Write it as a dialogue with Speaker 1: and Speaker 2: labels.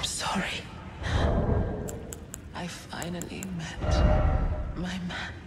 Speaker 1: I'm sorry. I finally met my man.